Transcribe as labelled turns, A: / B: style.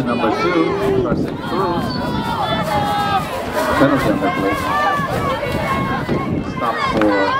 A: to number two, Carson Cruz. Penalty on the play. Stop for